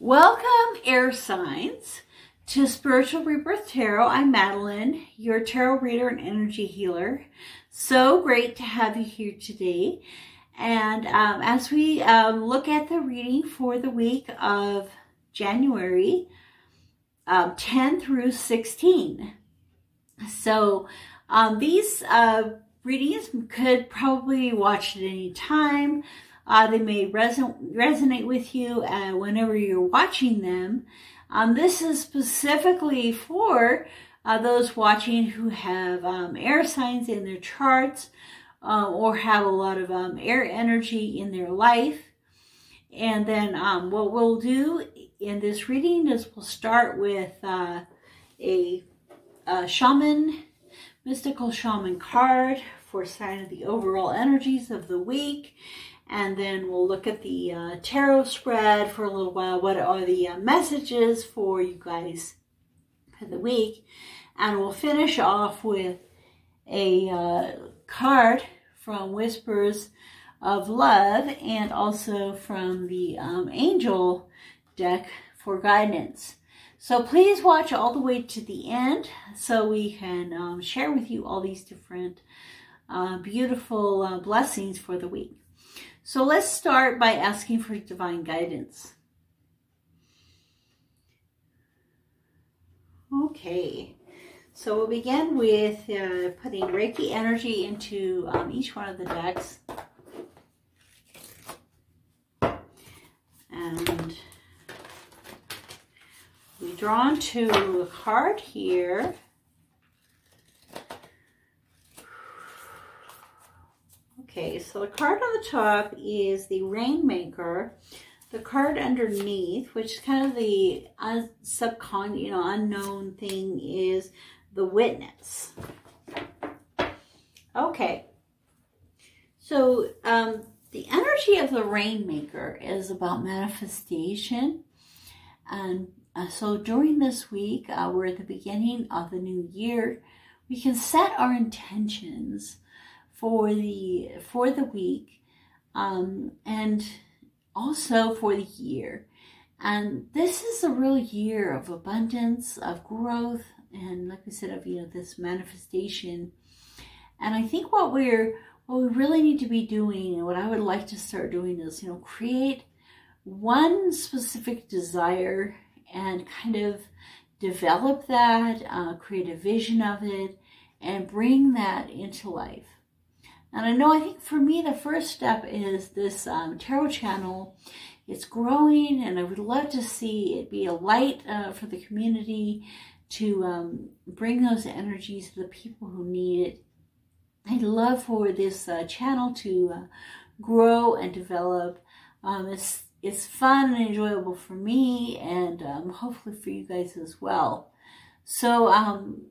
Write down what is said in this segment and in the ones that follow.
Welcome, air signs, to Spiritual Rebirth Tarot. I'm Madelyn, your tarot reader and energy healer. So great to have you here today. And um, as we um, look at the reading for the week of January um, 10 through 16. So um, these uh, readings could probably watch at any time. Uh, they may reson resonate with you uh, whenever you're watching them. Um, this is specifically for uh, those watching who have um, air signs in their charts uh, or have a lot of um, air energy in their life. And then um, what we'll do in this reading is we'll start with uh, a, a shaman, mystical shaman card for sign of the overall energies of the week. And then we'll look at the uh, tarot spread for a little while. What are the uh, messages for you guys for the week? And we'll finish off with a uh, card from Whispers of Love and also from the um, Angel deck for guidance. So please watch all the way to the end so we can um, share with you all these different uh, beautiful uh, blessings for the week. So let's start by asking for divine guidance. Okay, so we'll begin with uh, putting Reiki energy into um, each one of the decks. And we draw into a card here. Okay, so the card on the top is the Rainmaker. The card underneath, which is kind of the subcon, you know, unknown thing, is the Witness. Okay, so um, the energy of the Rainmaker is about manifestation. And uh, so during this week, uh, we're at the beginning of the new year. We can set our intentions for the for the week um, and also for the year. And this is a real year of abundance, of growth, and like I said, of you know this manifestation. And I think what we're what we really need to be doing, and what I would like to start doing, is you know create one specific desire and kind of develop that, uh, create a vision of it, and bring that into life. And I know, I think for me, the first step is this um, tarot channel. It's growing, and I would love to see it be a light uh, for the community to um, bring those energies to the people who need it. I'd love for this uh, channel to uh, grow and develop. Um, it's, it's fun and enjoyable for me, and um, hopefully for you guys as well. So, um,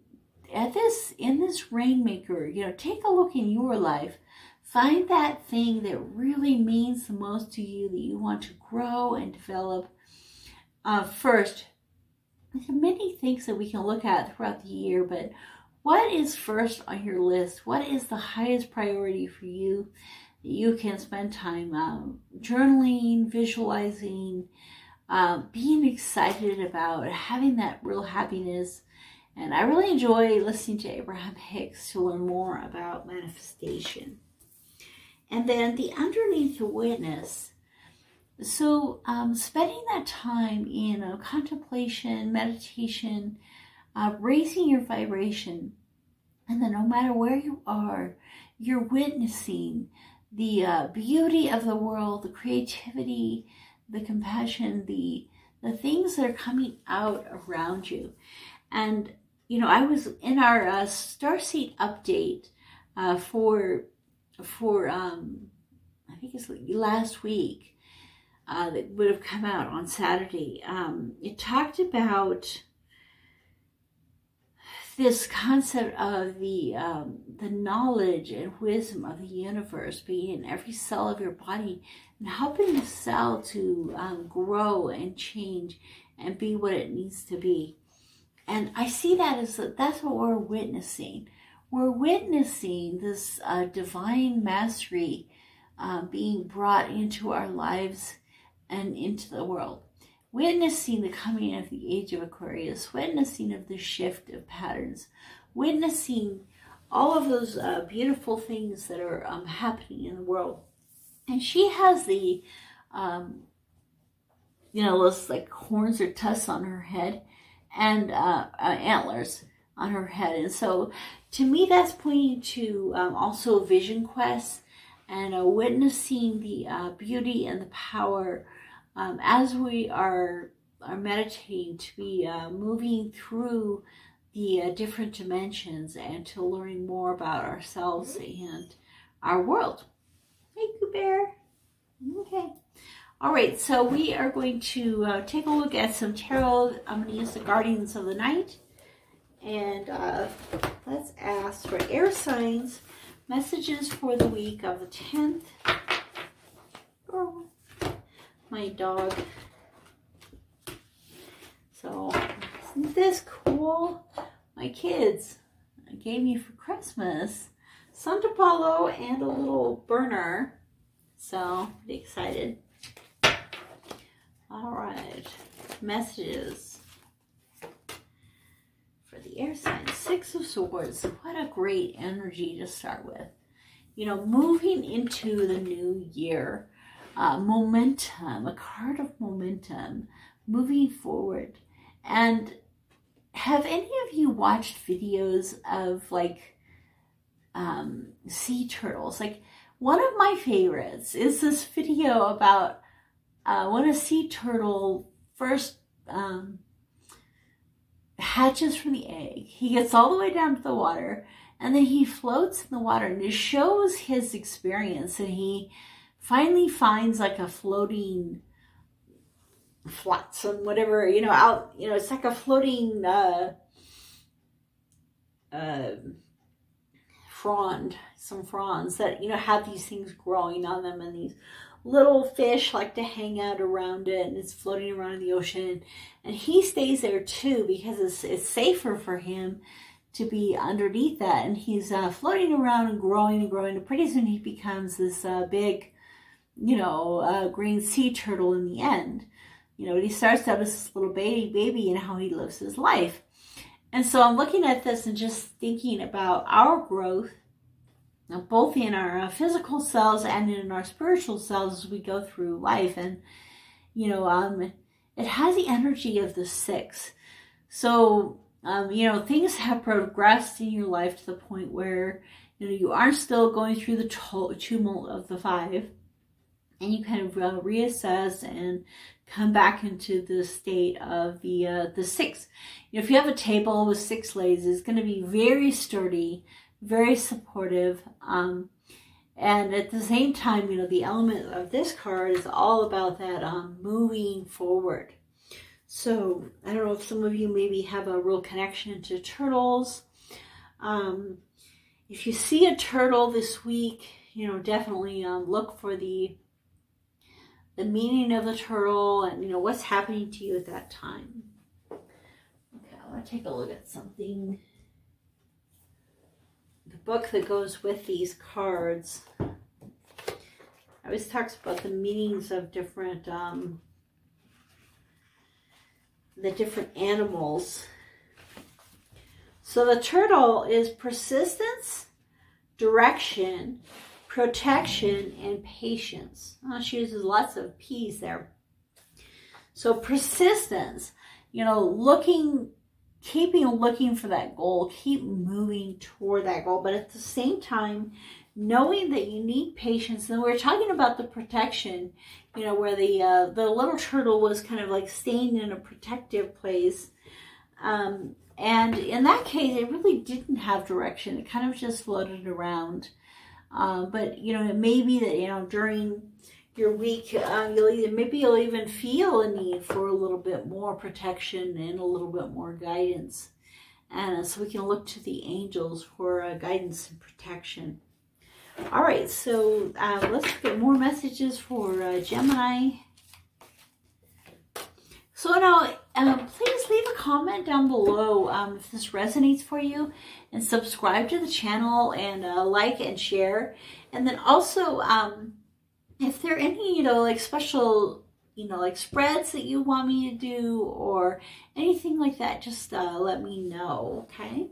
at this in this rainmaker you know take a look in your life. Find that thing that really means the most to you that you want to grow and develop. Uh, first many things that we can look at throughout the year but what is first on your list? What is the highest priority for you that you can spend time um, journaling visualizing uh, being excited about having that real happiness and I really enjoy listening to Abraham Hicks to learn more about manifestation. And then the underneath witness. So um, spending that time in a contemplation, meditation, uh, raising your vibration, and then no matter where you are, you're witnessing the uh, beauty of the world, the creativity, the compassion, the the things that are coming out around you. And you know, I was in our uh, Starseed update uh, for for um, I think it's last week uh, that would have come out on Saturday. Um, it talked about this concept of the um, the knowledge and wisdom of the universe being in every cell of your body and helping the cell to um, grow and change and be what it needs to be. And I see that as that's what we're witnessing. We're witnessing this uh, divine mastery uh, being brought into our lives and into the world. witnessing the coming of the age of Aquarius, witnessing of the shift of patterns, witnessing all of those uh, beautiful things that are um, happening in the world. And she has the, um, you know, those like horns or tusks on her head and uh, uh, antlers on her head. And so to me, that's pointing to um, also Vision Quest and uh, witnessing the uh, beauty and the power um, as we are, are meditating to be uh, moving through the uh, different dimensions and to learning more about ourselves and our world. Thank you, Bear. Okay. All right, so we are going to uh, take a look at some tarot. I'm going to use the Guardians of the Night. And uh, let's ask for air signs, messages for the week of the 10th. Oh, my dog. So, isn't this cool? My kids gave me for Christmas Santa Paulo and a little burner. So, pretty excited. All right, messages for the air sign. Six of Swords. What a great energy to start with. You know, moving into the new year, uh, momentum, a card of momentum, moving forward. And have any of you watched videos of like um, sea turtles? Like one of my favorites is this video about uh, when a sea turtle first um, hatches from the egg, he gets all the way down to the water and then he floats in the water and it shows his experience and he finally finds like a floating flotsam, whatever, you know, out, you know, it's like a floating, uh, uh, frond, some fronds that, you know, have these things growing on them and these little fish like to hang out around it and it's floating around in the ocean. And he stays there too because it's, it's safer for him to be underneath that. And he's uh, floating around and growing and growing. And pretty soon he becomes this uh, big, you know, uh, green sea turtle in the end. You know, he starts out as this little baby baby and how he lives his life. And so I'm looking at this and just thinking about our growth both in our uh, physical selves and in our spiritual selves as we go through life. And, you know, um, it has the energy of the six. So, um, you know, things have progressed in your life to the point where, you know, you are still going through the tumult of the five and you kind of uh, reassess and come back into the state of the uh, the six. You know, if you have a table with six legs, it's going to be very sturdy, very supportive. Um, and at the same time, you know, the element of this card is all about that um, moving forward. So I don't know if some of you maybe have a real connection to turtles. Um, if you see a turtle this week, you know, definitely um, look for the the meaning of the turtle and, you know, what's happening to you at that time. Okay, I want to take a look at something book that goes with these cards always talks about the meanings of different um, the different animals. So the turtle is persistence, direction, protection, and patience. Oh, she uses lots of P's there. So persistence, you know, looking keeping looking for that goal, keep moving toward that goal, but at the same time, knowing that you need patience. And we're talking about the protection, you know, where the uh, the little turtle was kind of like staying in a protective place. Um, and in that case, it really didn't have direction. It kind of just floated around. Uh, but, you know, it may be that, you know, during your week, uh, you'll either, maybe you'll even feel a need for a little bit more protection and a little bit more guidance. And so we can look to the angels for uh, guidance and protection. All right, so uh, let's get more messages for uh, Gemini. So now, um, please leave a comment down below um, if this resonates for you, and subscribe to the channel, and uh, like and share. And then also, um, if there are any, you know, like special you know, like spreads that you want me to do or anything like that, just uh, let me know, okay?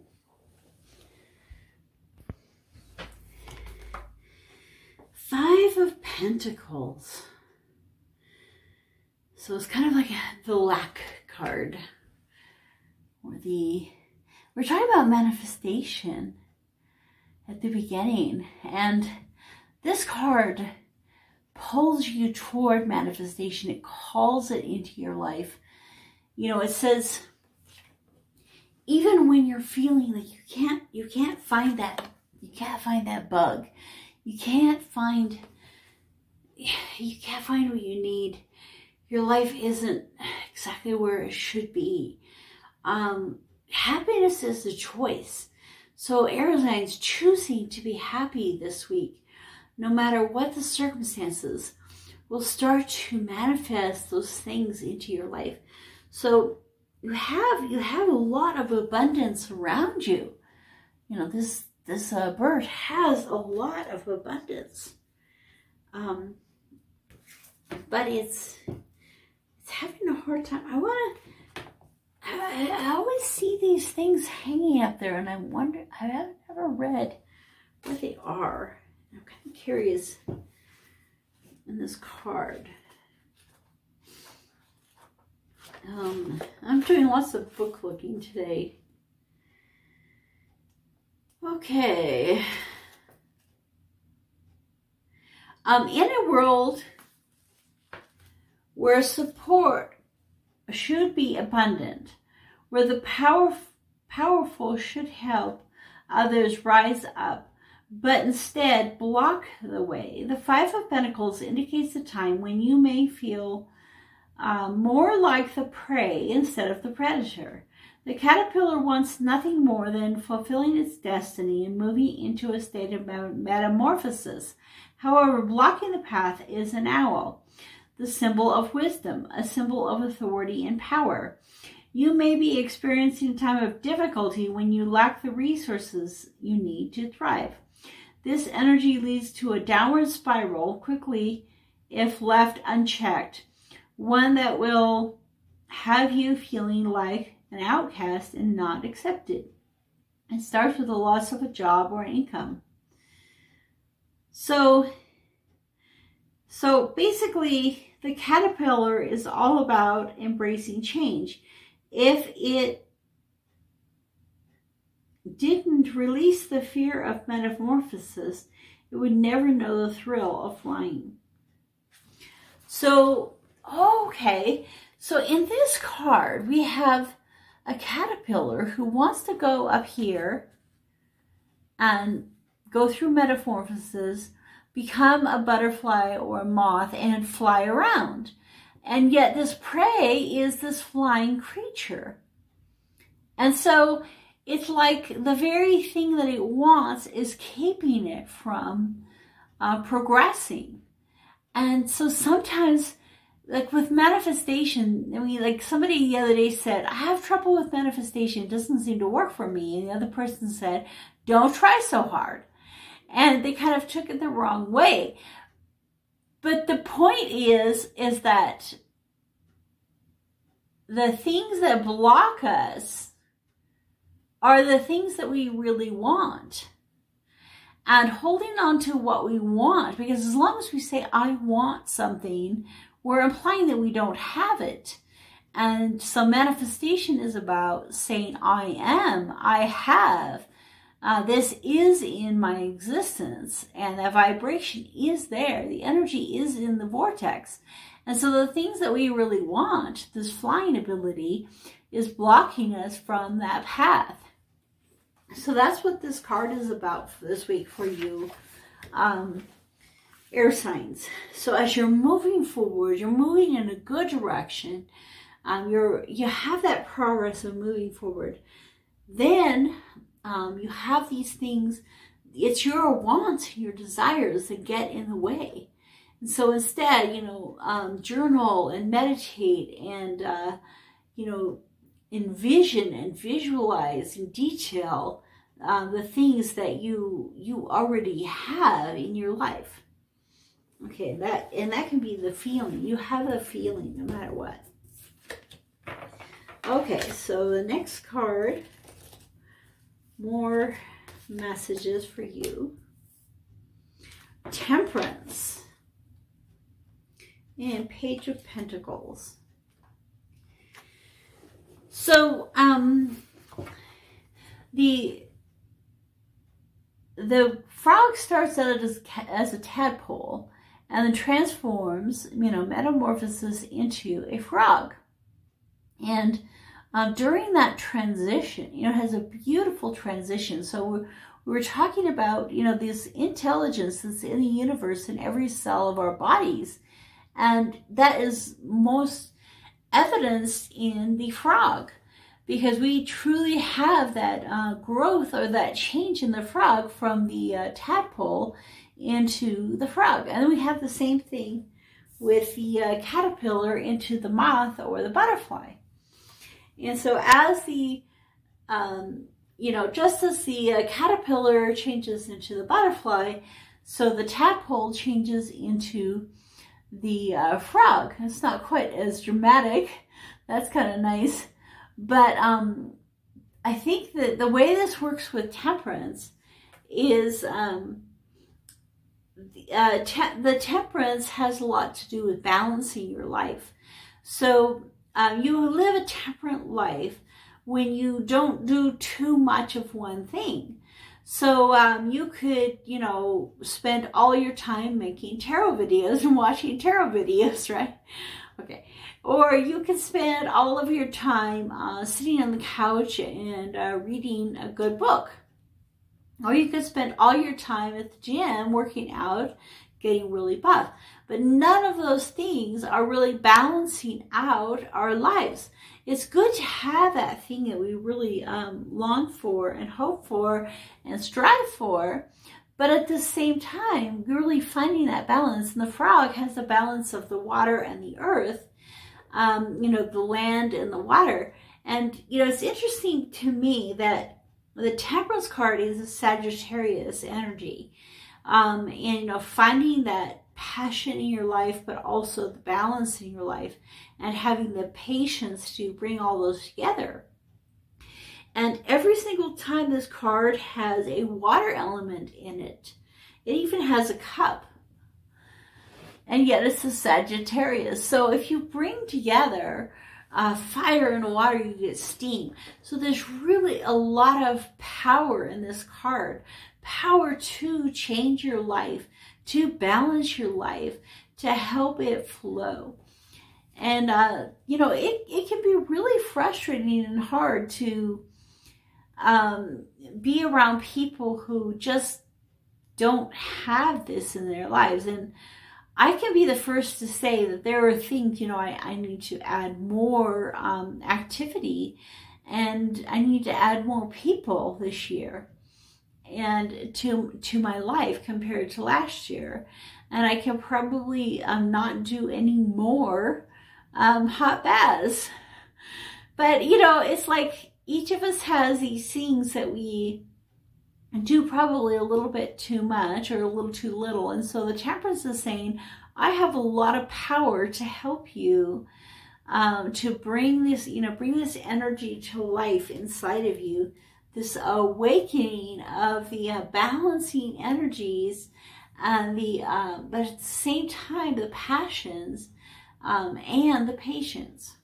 Five of Pentacles. So it's kind of like the lack card. Or the, we're talking about manifestation at the beginning. And this card pulls you toward manifestation. It calls it into your life. You know, it says, even when you're feeling like you can't, you can't find that, you can't find that bug. You can't find, you can't find what you need. Your life isn't exactly where it should be. Um, happiness is a choice. So air signs choosing to be happy this week no matter what the circumstances, will start to manifest those things into your life. So you have you have a lot of abundance around you. You know this this uh, bird has a lot of abundance, um, but it's it's having a hard time. I want to. I, I always see these things hanging up there, and I wonder. I haven't ever read what they are. I'm kind of curious in this card. Um, I'm doing lots of book looking today. Okay. Um, in a world where support should be abundant, where the power, powerful should help others rise up, but instead block the way. The Five of Pentacles indicates the time when you may feel uh, more like the prey instead of the predator. The caterpillar wants nothing more than fulfilling its destiny and moving into a state of metamorphosis. However, blocking the path is an owl, the symbol of wisdom, a symbol of authority and power. You may be experiencing a time of difficulty when you lack the resources you need to thrive. This energy leads to a downward spiral quickly if left unchecked, one that will have you feeling like an outcast and not accepted. It starts with the loss of a job or income. So, so basically, the caterpillar is all about embracing change. If it didn't release the fear of metamorphosis, it would never know the thrill of flying. So, okay, so in this card, we have a caterpillar who wants to go up here and go through metamorphosis, become a butterfly or a moth, and fly around. And yet, this prey is this flying creature. And so, it's like the very thing that it wants is keeping it from uh, progressing. And so sometimes, like with manifestation, I mean, like somebody the other day said, I have trouble with manifestation. It doesn't seem to work for me. And the other person said, don't try so hard. And they kind of took it the wrong way. But the point is, is that the things that block us are the things that we really want. And holding on to what we want, because as long as we say, I want something, we're implying that we don't have it. And so manifestation is about saying, I am, I have. Uh, this is in my existence, and the vibration is there. The energy is in the vortex. And so the things that we really want, this flying ability, is blocking us from that path. So that's what this card is about this week for you, um, air signs. So as you're moving forward, you're moving in a good direction. Um, you're you have that progress of moving forward. Then um, you have these things. It's your wants, and your desires that get in the way. And so instead, you know, um, journal and meditate and, uh, you know, envision and visualize in detail uh, the things that you you already have in your life Okay, that and that can be the feeling. You have a feeling no matter what. Okay, so the next card, more messages for you. Temperance and Page of Pentacles. So, um, the the frog starts out as, as a tadpole and then transforms, you know, metamorphoses into a frog. And um, during that transition, you know, has a beautiful transition. So we're, we're talking about, you know, this intelligence that's in the universe in every cell of our bodies. And that is most evidenced in the frog because we truly have that uh, growth or that change in the frog from the uh, tadpole into the frog. And we have the same thing with the uh, caterpillar into the moth or the butterfly. And so as the, um, you know, just as the uh, caterpillar changes into the butterfly, so the tadpole changes into the uh, frog. It's not quite as dramatic. That's kind of nice. But um, I think that the way this works with temperance is um, uh, te the temperance has a lot to do with balancing your life. So um, you live a temperate life when you don't do too much of one thing. So um, you could, you know, spend all your time making tarot videos and watching tarot videos, right? Okay. Or you could spend all of your time uh, sitting on the couch and uh, reading a good book. Or you could spend all your time at the gym working out, getting really buff. But none of those things are really balancing out our lives. It's good to have that thing that we really um, long for and hope for and strive for. But at the same time, really finding that balance. And the frog has the balance of the water and the earth um, you know, the land and the water. And, you know, it's interesting to me that the temperance card is a Sagittarius energy. Um, and, you know, finding that passion in your life, but also the balance in your life and having the patience to bring all those together. And every single time this card has a water element in it, it even has a cup and yet it's a Sagittarius. So if you bring together uh, fire and water, you get steam. So there's really a lot of power in this card. Power to change your life, to balance your life, to help it flow. And, uh, you know, it, it can be really frustrating and hard to um, be around people who just don't have this in their lives. And I can be the first to say that there are things, you know, I, I need to add more um, activity and I need to add more people this year and to to my life compared to last year. And I can probably um, not do any more um, hot baths. But, you know, it's like each of us has these things that we do probably a little bit too much or a little too little. And so the temperance is saying, I have a lot of power to help you um, to bring this, you know, bring this energy to life inside of you, this awakening of the uh, balancing energies and the, uh, but at the same time, the passions um, and the patience.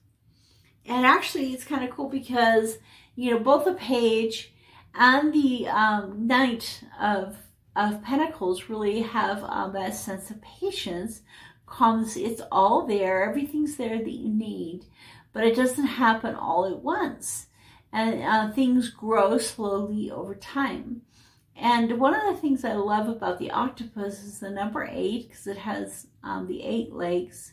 And actually, it's kind of cool because, you know, both the page and the um, Knight of, of Pentacles really have um, that sense of patience, comes, it's all there, everything's there that you need, but it doesn't happen all at once. And uh, things grow slowly over time. And one of the things I love about the octopus is the number eight, because it has um, the eight legs.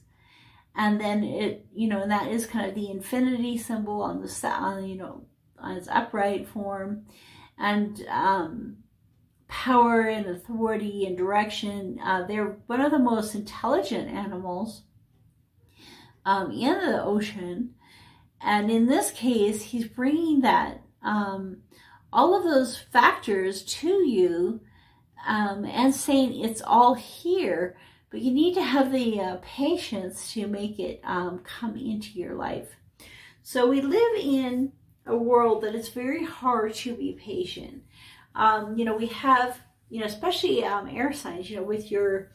And then it, you know, and that is kind of the infinity symbol on the, on, you know, on its upright form and um, power and authority and direction. Uh, they're one of the most intelligent animals um, in the ocean. And in this case, he's bringing that, um, all of those factors to you um, and saying it's all here but you need to have the uh, patience to make it um, come into your life. So we live in a world that is very hard to be patient. Um, you know, we have, you know, especially um, air signs, you know, with your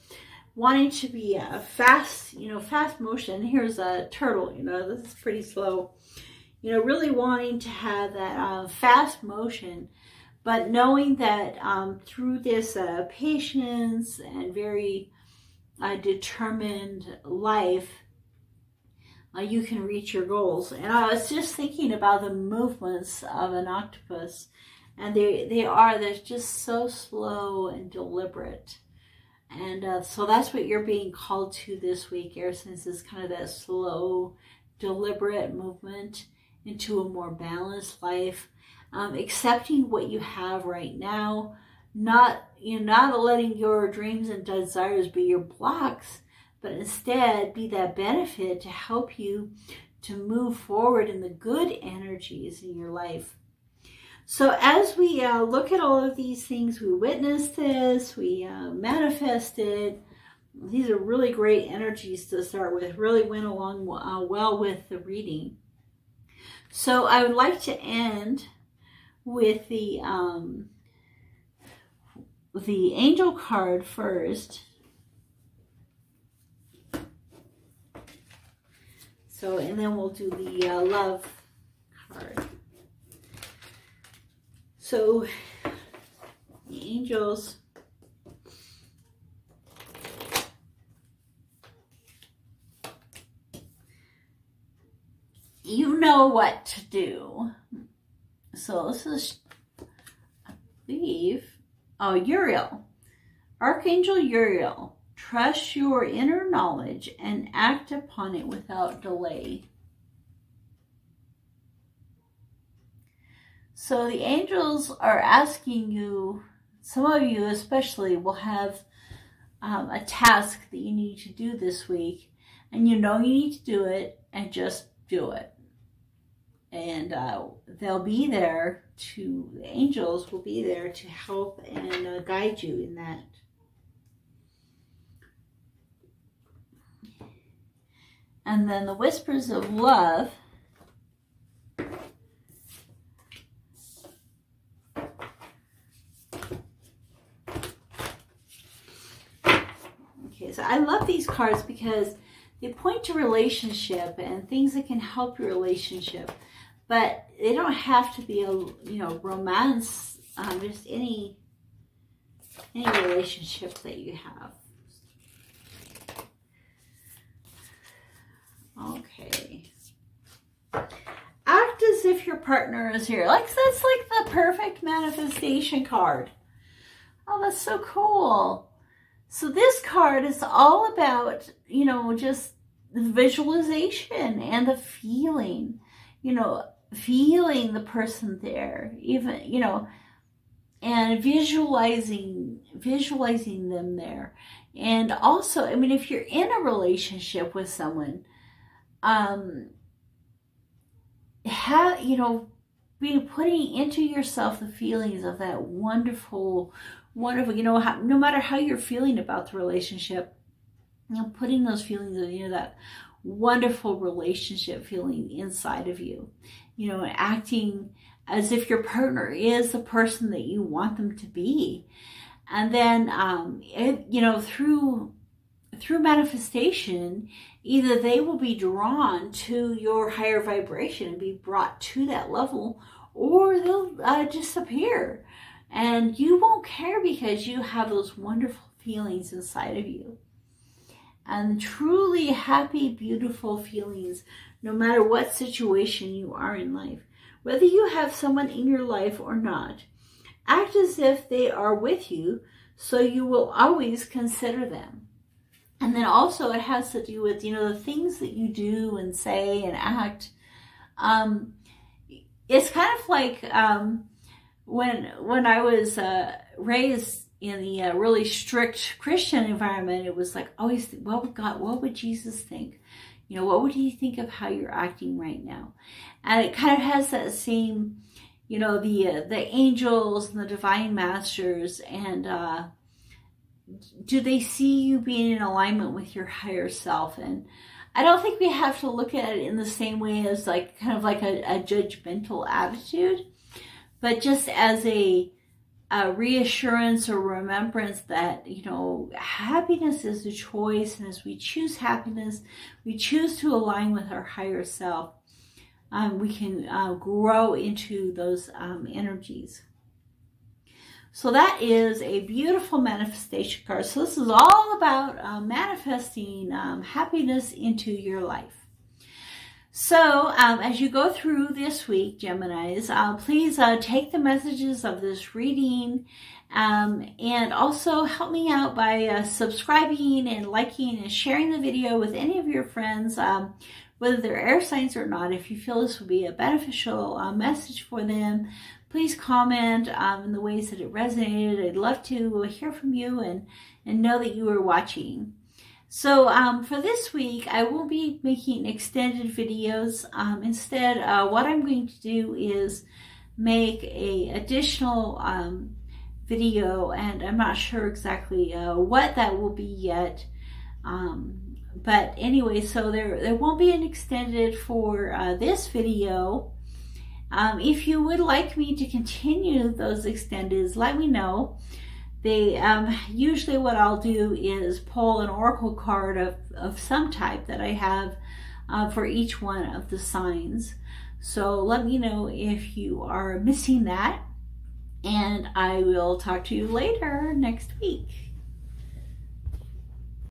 wanting to be a fast, you know, fast motion. Here's a turtle, you know, this is pretty slow. You know, really wanting to have that uh, fast motion, but knowing that um, through this uh, patience and very uh, determined life, uh, you can reach your goals. And I was just thinking about the movements of an octopus, and they they are they're just so slow and deliberate. And uh, so that's what you're being called to this week, Air Signs, is kind of that slow, deliberate movement into a more balanced life, um, accepting what you have right now, not you know, not letting your dreams and desires be your blocks, but instead be that benefit to help you to move forward in the good energies in your life. So as we uh, look at all of these things, we witnessed this, we uh, manifested. These are really great energies to start with. Really went along uh, well with the reading. So I would like to end with the um, the angel card first. So, and then we'll do the uh, love card. So, the angels you know what to do. So this is, I believe, oh, Uriel. Archangel Uriel, trust your inner knowledge and act upon it without delay. So the angels are asking you, some of you especially will have um, a task that you need to do this week, and you know you need to do it, and just do it. And uh, they'll be there to, the angels will be there to help and uh, guide you in that. And then the whispers of love So I love these cards because they point to relationship and things that can help your relationship. But they don't have to be a you know romance, um, just any any relationship that you have. Okay. Act as if your partner is here. Like that's like the perfect manifestation card. Oh, that's so cool. So this card is all about, you know, just the visualization and the feeling, you know, feeling the person there, even, you know, and visualizing, visualizing them there. And also, I mean, if you're in a relationship with someone, um, have, you know, be putting into yourself the feelings of that wonderful wonderful. You know, how, no matter how you're feeling about the relationship, you know, putting those feelings of, you know, that wonderful relationship feeling inside of you, you know, acting as if your partner is the person that you want them to be. And then, um, it, you know, through, through manifestation, either they will be drawn to your higher vibration and be brought to that level, or they'll uh, disappear. And you won't care because you have those wonderful feelings inside of you. And truly happy, beautiful feelings, no matter what situation you are in life. Whether you have someone in your life or not, act as if they are with you so you will always consider them. And then also it has to do with, you know, the things that you do and say and act. Um, it's kind of like, um, when when I was uh, raised in the uh, really strict Christian environment, it was like always, what would God, what would Jesus think? You know, what would he think of how you're acting right now? And it kind of has that same, you know, the uh, the angels and the divine masters and uh, do they see you being in alignment with your higher self? And I don't think we have to look at it in the same way as like kind of like a, a judgmental attitude, but just as a, a reassurance or remembrance that, you know, happiness is a choice. And as we choose happiness, we choose to align with our higher self. Um, we can uh, grow into those um, energies. So that is a beautiful manifestation card. So this is all about uh, manifesting um, happiness into your life. So um, as you go through this week, Geminis, uh, please uh, take the messages of this reading um, and also help me out by uh, subscribing and liking and sharing the video with any of your friends, um, whether they're air signs or not. If you feel this will be a beneficial uh, message for them, please comment um, in the ways that it resonated. I'd love to hear from you and, and know that you are watching. So um, for this week, I will be making extended videos. Um, instead, uh, what I'm going to do is make a additional um, video, and I'm not sure exactly uh, what that will be yet. Um, but anyway, so there, there won't be an extended for uh, this video. Um, if you would like me to continue those extendeds, let me know. They um, usually what I'll do is pull an oracle card of, of some type that I have uh, for each one of the signs. So let me know if you are missing that and I will talk to you later next week.